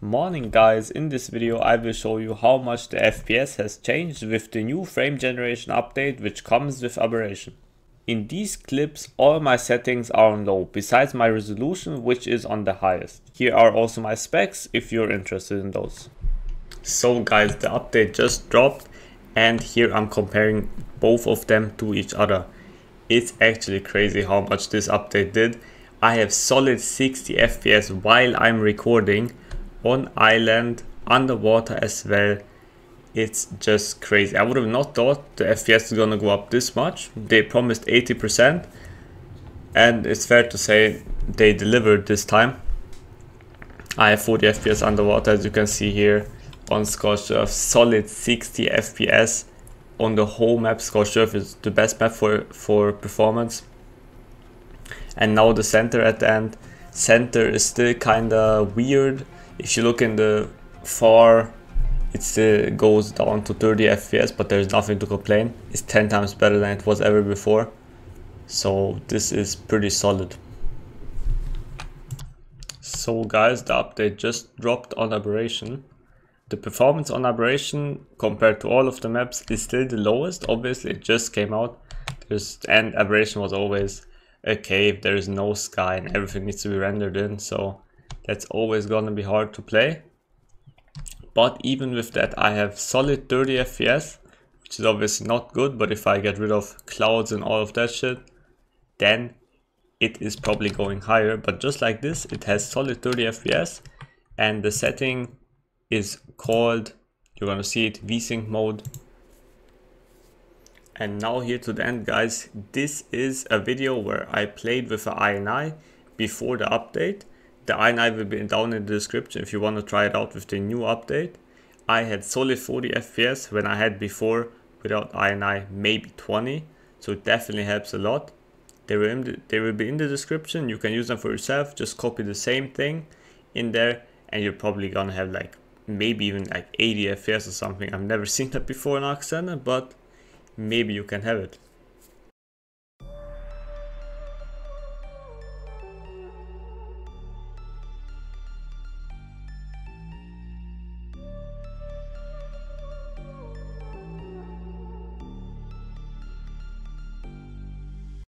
Morning guys, in this video I will show you how much the FPS has changed with the new frame generation update which comes with Aberration. In these clips all my settings are on low besides my resolution which is on the highest. Here are also my specs if you're interested in those. So guys the update just dropped and here I'm comparing both of them to each other. It's actually crazy how much this update did. I have solid 60 FPS while I'm recording on island, underwater as well. It's just crazy. I would have not thought the FPS is gonna go up this much. They promised 80% and it's fair to say they delivered this time. I have 40 FPS underwater as you can see here on Scorched Earth. Solid 60 FPS on the whole map. Scorched Earth is the best map for, for performance. And now the center at the end. Center is still kinda weird if you look in the far it goes down to 30 fps but there's nothing to complain. It's 10 times better than it was ever before. So this is pretty solid. So guys the update just dropped on aberration. The performance on aberration compared to all of the maps is still the lowest. Obviously it just came out. There's and aberration was always a cave. There is no sky and everything needs to be rendered in. So that's always gonna be hard to play. But even with that, I have solid 30 FPS, which is obviously not good, but if I get rid of clouds and all of that shit, then it is probably going higher. But just like this, it has solid 30 FPS, and the setting is called, you're gonna see it, VSync mode. And now here to the end guys, this is a video where I played with an INI before the update the INI will be down in the description if you want to try it out with the new update. I had solid 40 FPS when I had before without INI maybe 20 so it definitely helps a lot. They will, the, they will be in the description, you can use them for yourself, just copy the same thing in there and you're probably gonna have like maybe even like 80 FPS or something. I've never seen that before in Center, but maybe you can have it.